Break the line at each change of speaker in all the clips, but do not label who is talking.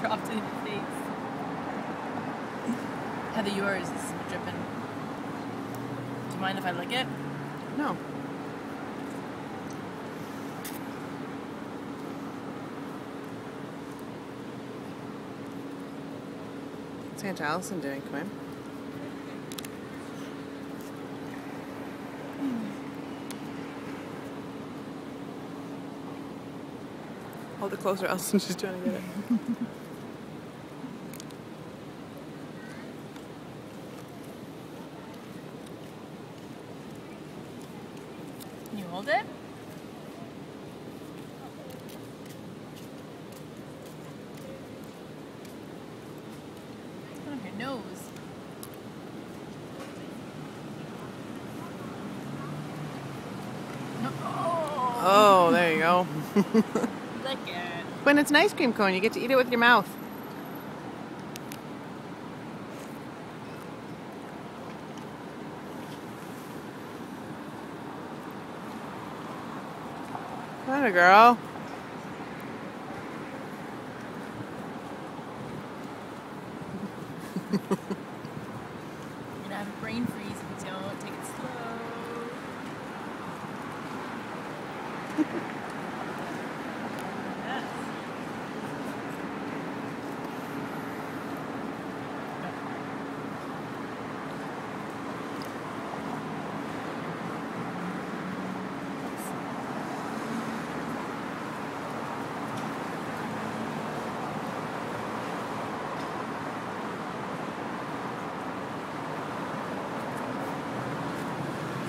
dropped in your face. Heather, yours is dripping. Do you mind if I lick it?
No. What's Aunt Allison doing, Quinn? Hold it closer, Allison. She's trying to get it.
hold it? On your nose. Oh,
Oh, there you go.
lick it.
when it's an ice cream cone, you get to eat it with your mouth. Come on, girl.
You're gonna have a brain freeze if you don't take it slow.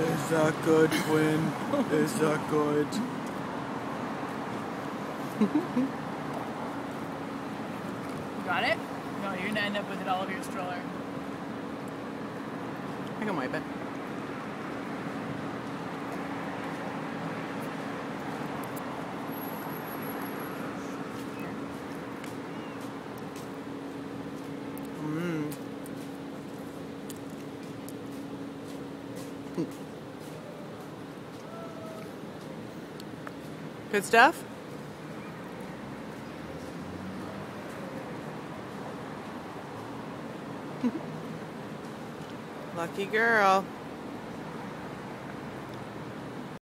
Is that good, Quinn? Is that good?
You got it? No, you're gonna end up with it all over your stroller.
I can wipe it. Mmm. Good stuff? Lucky girl.